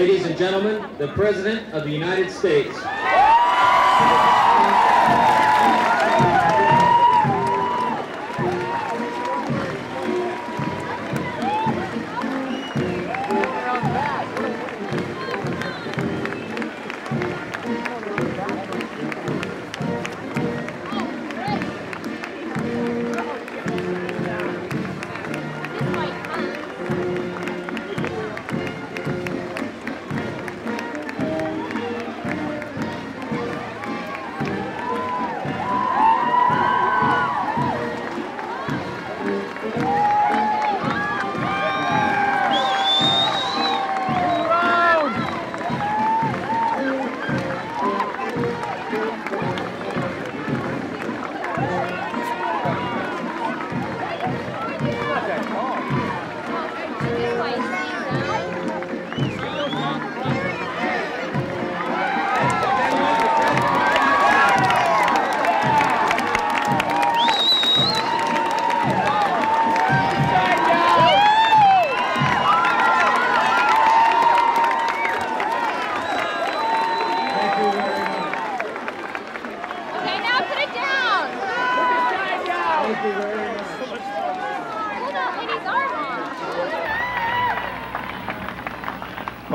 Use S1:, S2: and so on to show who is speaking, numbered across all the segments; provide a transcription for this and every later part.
S1: Ladies and gentlemen, the President of the United States.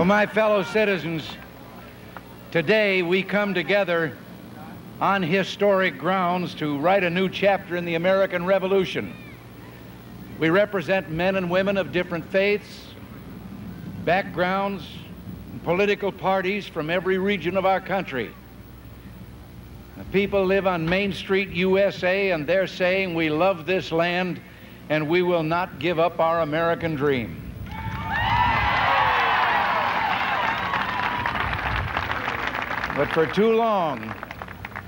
S2: Well, my fellow citizens, today we come together on historic grounds to write a new chapter in the American Revolution. We represent men and women of different faiths, backgrounds, and political parties from every region of our country. The people live on Main Street, USA, and they're saying we love this land and we will not give up our American dream. But for too long,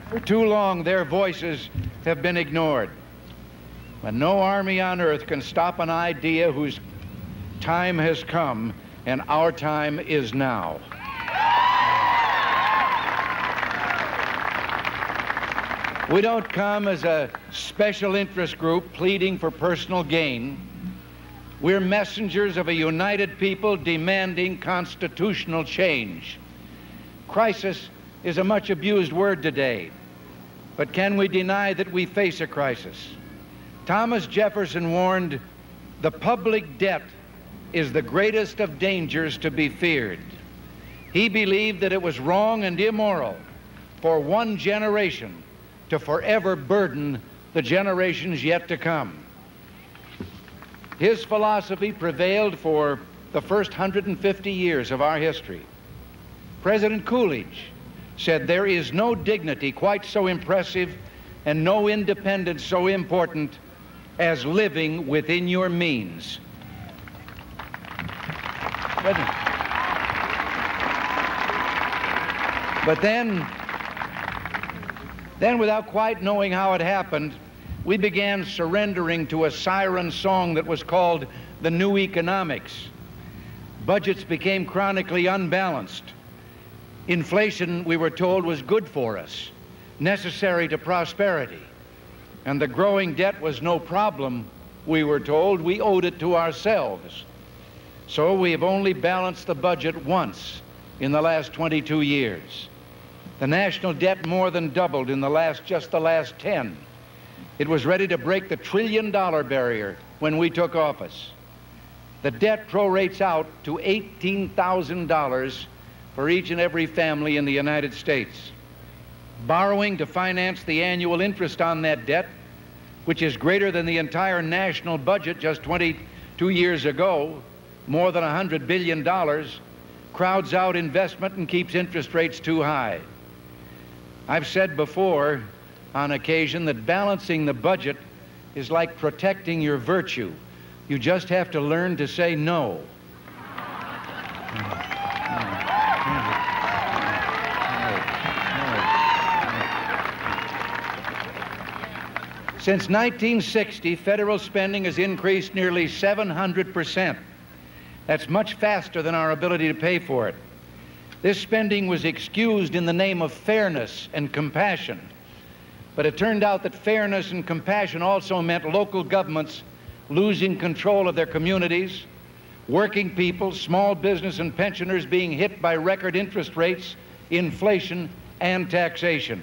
S2: for too long, their voices have been ignored. But no army on earth can stop an idea whose time has come, and our time is now. We don't come as a special interest group pleading for personal gain. We're messengers of a united people demanding constitutional change. Crisis is a much abused word today, but can we deny that we face a crisis? Thomas Jefferson warned, the public debt is the greatest of dangers to be feared. He believed that it was wrong and immoral for one generation to forever burden the generations yet to come. His philosophy prevailed for the first 150 years of our history. President Coolidge said, There is no dignity quite so impressive and no independence so important as living within your means. But, then, then, without quite knowing how it happened, we began surrendering to a siren song that was called the New Economics. Budgets became chronically unbalanced. Inflation, we were told, was good for us, necessary to prosperity. And the growing debt was no problem, we were told. We owed it to ourselves. So we have only balanced the budget once in the last 22 years. The national debt more than doubled in the last, just the last 10. It was ready to break the trillion dollar barrier when we took office. The debt prorates out to $18,000 for each and every family in the United States. Borrowing to finance the annual interest on that debt, which is greater than the entire national budget just 22 years ago, more than $100 billion, crowds out investment and keeps interest rates too high. I've said before on occasion that balancing the budget is like protecting your virtue. You just have to learn to say no. Since 1960, federal spending has increased nearly 700%. That's much faster than our ability to pay for it. This spending was excused in the name of fairness and compassion. But it turned out that fairness and compassion also meant local governments losing control of their communities, working people, small business, and pensioners being hit by record interest rates, inflation, and taxation.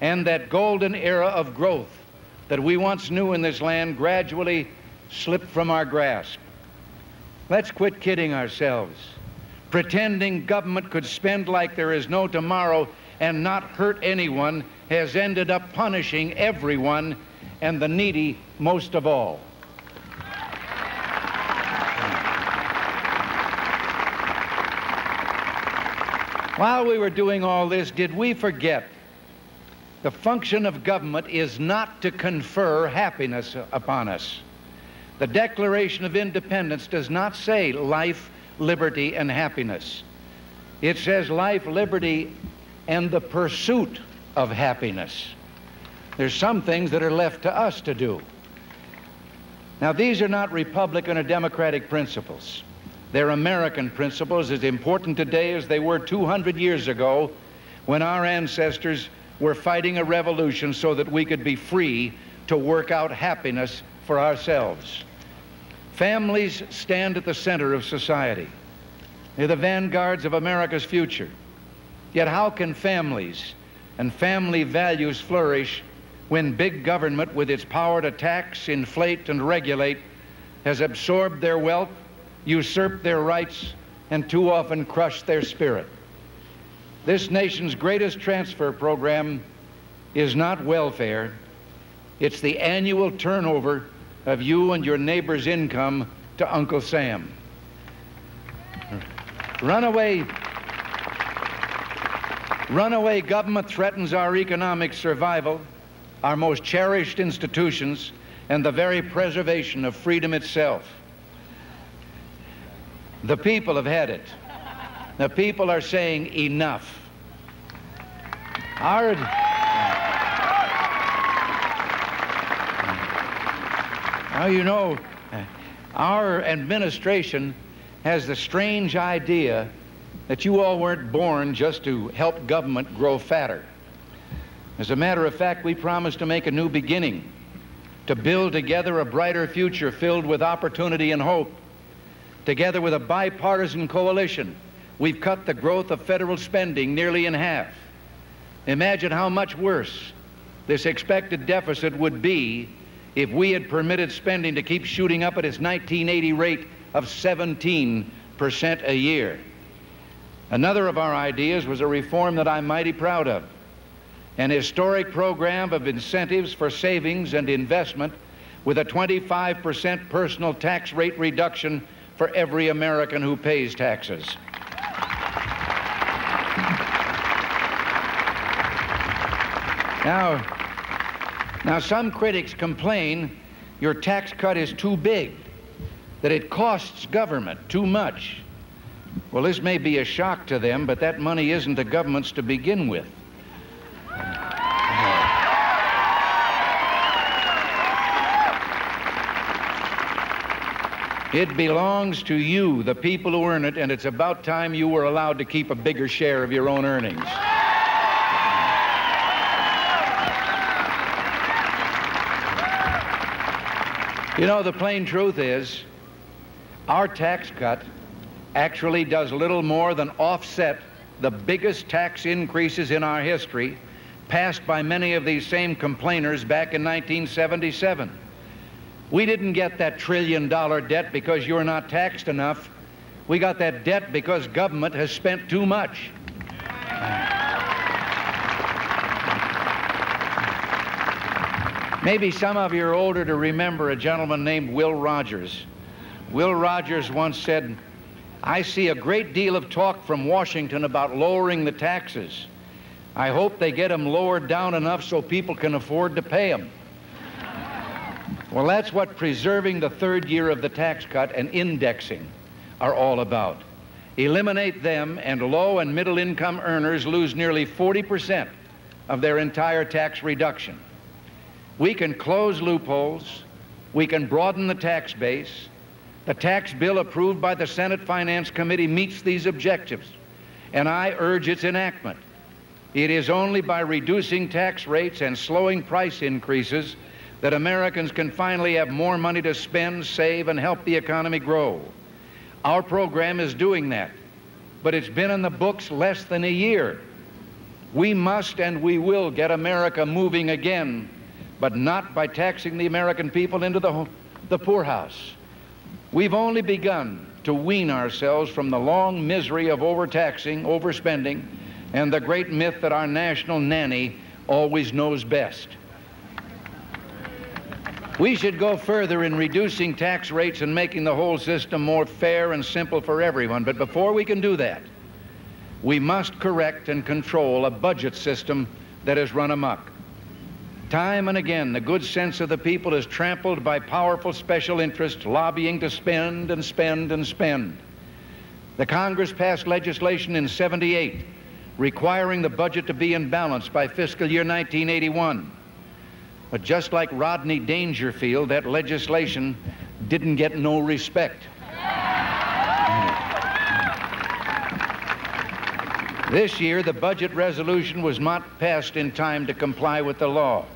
S2: And that golden era of growth that we once knew in this land gradually slipped from our grasp. Let's quit kidding ourselves. Pretending government could spend like there is no tomorrow and not hurt anyone has ended up punishing everyone and the needy most of all. While we were doing all this, did we forget the function of government is not to confer happiness upon us? The Declaration of Independence does not say life, liberty, and happiness. It says life, liberty, and the pursuit of happiness. There's some things that are left to us to do. Now, these are not Republican or Democratic principles. They're American principles as important today as they were 200 years ago when our ancestors were fighting a revolution so that we could be free to work out happiness for ourselves. Families stand at the center of society. They're the vanguards of America's future. Yet how can families and family values flourish when big government with its power to tax, inflate, and regulate has absorbed their wealth usurped their rights, and too often crushed their spirit. This nation's greatest transfer program is not welfare, it's the annual turnover of you and your neighbor's income to Uncle Sam. Runaway, runaway government threatens our economic survival, our most cherished institutions, and the very preservation of freedom itself. The people have had it. The people are saying enough. Our, now, you know, our administration has the strange idea that you all weren't born just to help government grow fatter. As a matter of fact, we promised to make a new beginning, to build together a brighter future filled with opportunity and hope. Together with a bipartisan coalition, we've cut the growth of federal spending nearly in half. Imagine how much worse this expected deficit would be if we had permitted spending to keep shooting up at its 1980 rate of 17% a year. Another of our ideas was a reform that I'm mighty proud of an historic program of incentives for savings and investment with a 25% personal tax rate reduction for every American who pays taxes. Now, now some critics complain your tax cut is too big, that it costs government too much. Well, this may be a shock to them, but that money isn't the government's to begin with. It belongs to you, the people who earn it, and it's about time you were allowed to keep a bigger share of your own earnings. You know, the plain truth is, our tax cut actually does little more than offset the biggest tax increases in our history passed by many of these same complainers back in 1977. We didn't get that trillion dollar debt because you're not taxed enough. We got that debt because government has spent too much. Maybe some of you are older to remember a gentleman named Will Rogers. Will Rogers once said, I see a great deal of talk from Washington about lowering the taxes. I hope they get them lowered down enough so people can afford to pay them. Well, that's what preserving the third year of the tax cut and indexing are all about. Eliminate them, and low and middle income earners lose nearly 40% of their entire tax reduction. We can close loopholes, we can broaden the tax base. The tax bill approved by the Senate Finance Committee meets these objectives, and I urge its enactment. It is only by reducing tax rates and slowing price increases that Americans can finally have more money to spend, save, and help the economy grow. Our program is doing that, but it's been in the books less than a year. We must and we will get America moving again, but not by taxing the American people into the, the poorhouse. We've only begun to wean ourselves from the long misery of overtaxing, overspending, and the great myth that our national nanny always knows best. We should go further in reducing tax rates and making the whole system more fair and simple for everyone. But before we can do that, we must correct and control a budget system that has run amok. Time and again, the good sense of the people is trampled by powerful special interests lobbying to spend and spend and spend. The Congress passed legislation in 78 requiring the budget to be in balance by fiscal year 1981. But just like Rodney Dangerfield, that legislation didn't get no respect. This year, the budget resolution was not passed in time to comply with the law.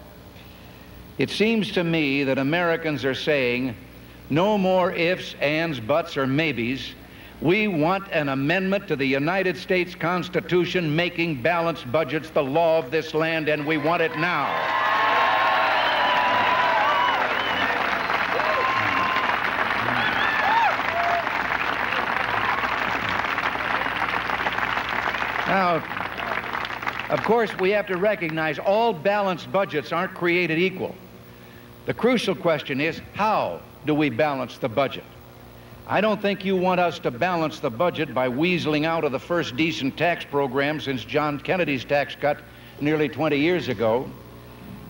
S2: It seems to me that Americans are saying no more ifs, ands, buts, or maybes. We want an amendment to the United States Constitution making balanced budgets the law of this land, and we want it now. Now, of course, we have to recognize all balanced budgets aren't created equal. The crucial question is how do we balance the budget? I don't think you want us to balance the budget by weaseling out of the first decent tax program since John Kennedy's tax cut nearly 20 years ago.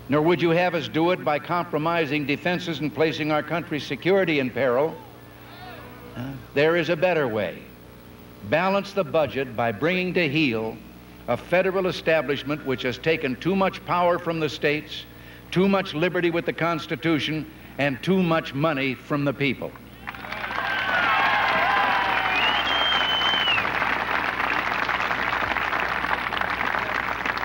S2: Nor would you have us do it by compromising defenses and placing our country's security in peril. Uh, there is a better way. Balance the budget by bringing to heel a federal establishment which has taken too much power from the states too much liberty with the Constitution, and too much money from the people.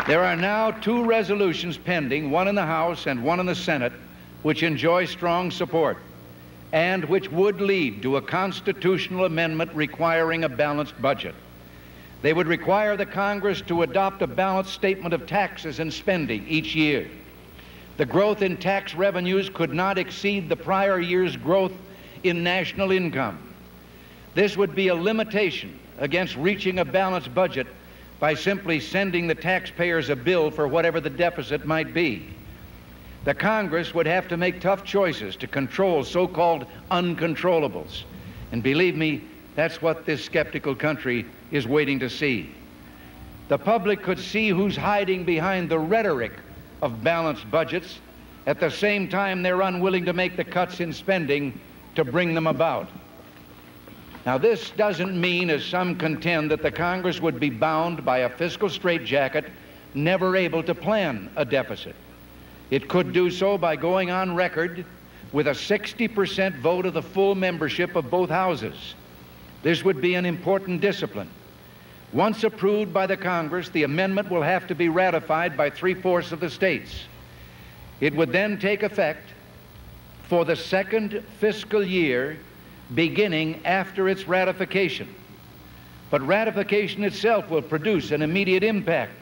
S2: There are now two resolutions pending, one in the House and one in the Senate, which enjoy strong support and which would lead to a constitutional amendment requiring a balanced budget. They would require the Congress to adopt a balanced statement of taxes and spending each year the growth in tax revenues could not exceed the prior year's growth in national income. This would be a limitation against reaching a balanced budget by simply sending the taxpayers a bill for whatever the deficit might be. The Congress would have to make tough choices to control so-called uncontrollables. And believe me, that's what this skeptical country is waiting to see. The public could see who's hiding behind the rhetoric of balanced budgets. At the same time, they're unwilling to make the cuts in spending to bring them about. Now, this doesn't mean, as some contend, that the Congress would be bound by a fiscal straitjacket, never able to plan a deficit. It could do so by going on record with a 60% vote of the full membership of both houses. This would be an important discipline. Once approved by the Congress, the amendment will have to be ratified by three-fourths of the states. It would then take effect for the second fiscal year beginning after its ratification. But ratification itself will produce an immediate impact.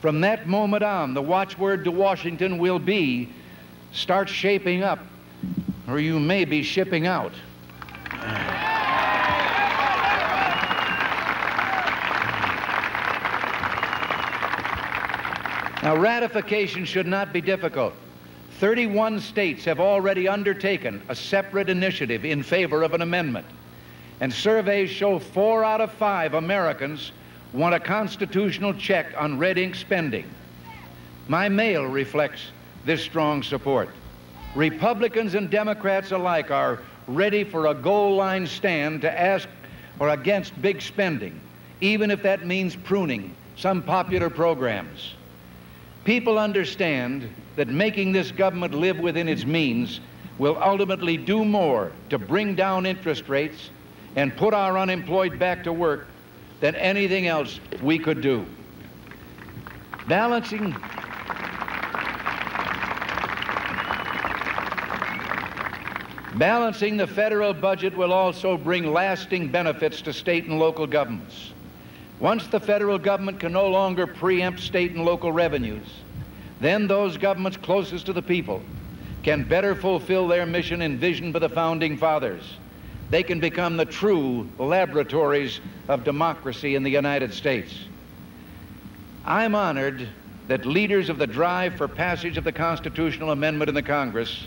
S2: From that moment on, the watchword to Washington will be start shaping up, or you may be shipping out. Now, ratification should not be difficult. 31 states have already undertaken a separate initiative in favor of an amendment. And surveys show four out of five Americans want a constitutional check on red ink spending. My mail reflects this strong support. Republicans and Democrats alike are ready for a goal line stand to ask or against big spending, even if that means pruning some popular programs. People understand that making this government live within its means will ultimately do more to bring down interest rates and put our unemployed back to work than anything else we could do. Balancing Balancing the federal budget will also bring lasting benefits to state and local governments. Once the federal government can no longer preempt state and local revenues, then those governments closest to the people can better fulfill their mission and vision for the founding fathers. They can become the true laboratories of democracy in the United States. I'm honored that leaders of the drive for passage of the constitutional amendment in the Congress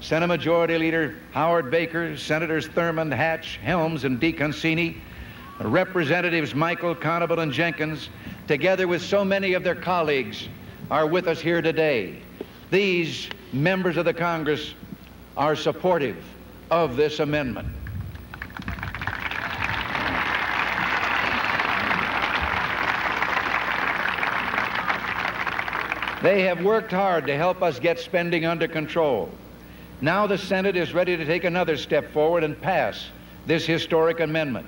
S2: Senate Majority Leader Howard Baker, Senators Thurmond, Hatch, Helms, and DeConcini, Representatives Michael, Conable, and Jenkins, together with so many of their colleagues, are with us here today. These members of the Congress are supportive of this amendment. They have worked hard to help us get spending under control. Now the Senate is ready to take another step forward and pass this historic amendment.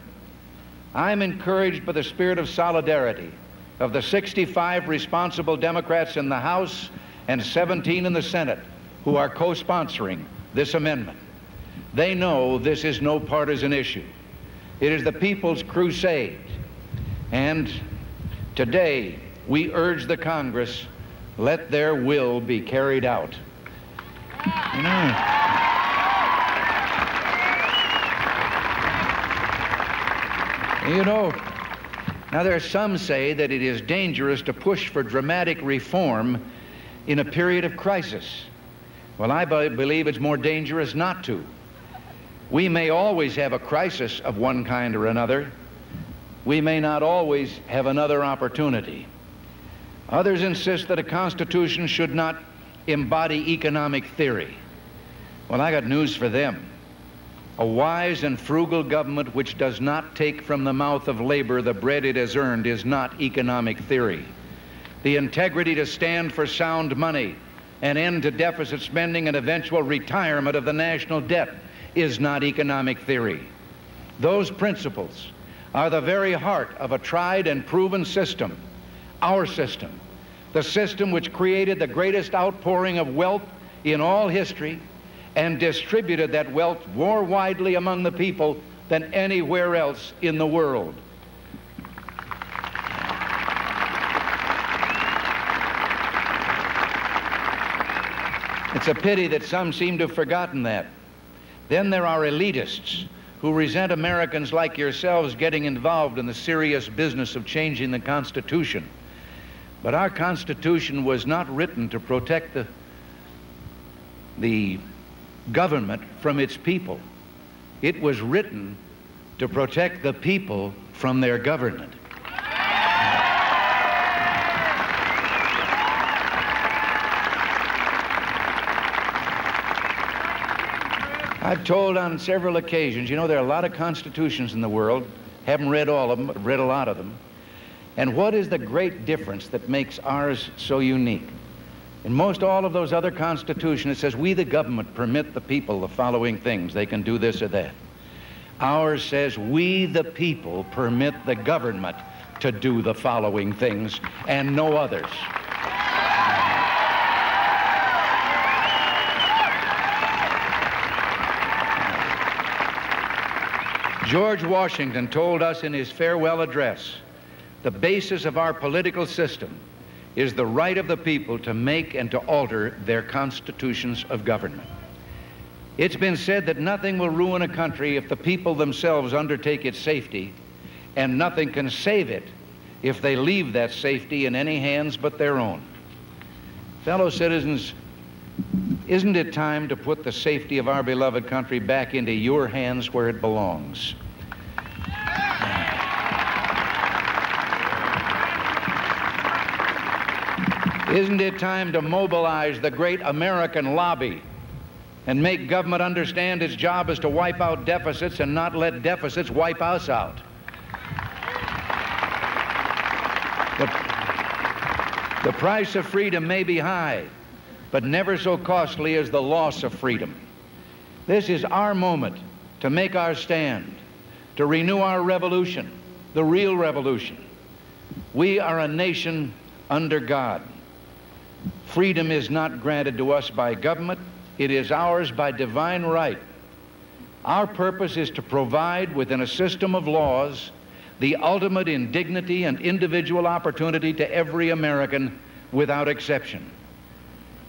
S2: I'm encouraged by the spirit of solidarity of the 65 responsible Democrats in the House and 17 in the Senate who are co-sponsoring this amendment. They know this is no partisan issue. It is the people's crusade. And today, we urge the Congress, let their will be carried out. You know, now there are some say that it is dangerous to push for dramatic reform in a period of crisis. Well, I believe it's more dangerous not to. We may always have a crisis of one kind or another. We may not always have another opportunity. Others insist that a constitution should not embody economic theory. Well, I got news for them. A wise and frugal government which does not take from the mouth of labor the bread it has earned is not economic theory. The integrity to stand for sound money, an end to deficit spending, and eventual retirement of the national debt is not economic theory. Those principles are the very heart of a tried and proven system, our system, the system which created the greatest outpouring of wealth in all history and distributed that wealth more widely among the people than anywhere else in the world. It's a pity that some seem to have forgotten that. Then there are elitists who resent Americans like yourselves getting involved in the serious business of changing the Constitution. But our Constitution was not written to protect the, the government from its people. It was written to protect the people from their government. I've told on several occasions, you know, there are a lot of constitutions in the world. Haven't read all of them, but read a lot of them. And what is the great difference that makes ours so unique? In most all of those other constitutions, it says, we the government permit the people the following things. They can do this or that. Ours says, we the people permit the government to do the following things and no others. George Washington told us in his farewell address the basis of our political system is the right of the people to make and to alter their constitutions of government. It's been said that nothing will ruin a country if the people themselves undertake its safety, and nothing can save it if they leave that safety in any hands but their own. Fellow citizens, isn't it time to put the safety of our beloved country back into your hands where it belongs? Isn't it time to mobilize the great American lobby and make government understand its job is to wipe out deficits and not let deficits wipe us out? The, the price of freedom may be high, but never so costly as the loss of freedom. This is our moment to make our stand, to renew our revolution, the real revolution. We are a nation under God. Freedom is not granted to us by government, it is ours by divine right Our purpose is to provide within a system of laws the ultimate in dignity and individual opportunity to every American without exception.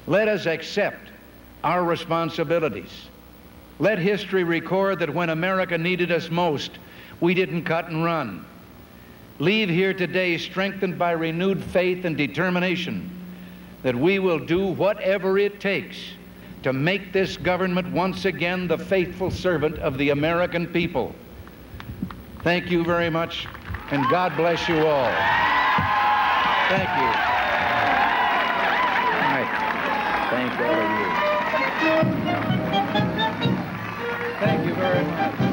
S2: Let us accept our responsibilities. Let history record that when America needed us most, we didn't cut and run. Leave here today strengthened by renewed faith and determination that we will do whatever it takes to make this government once again the faithful servant of the American people. Thank you very much, and God bless you all. Thank you. All right. Thank all of you. Thank you very much.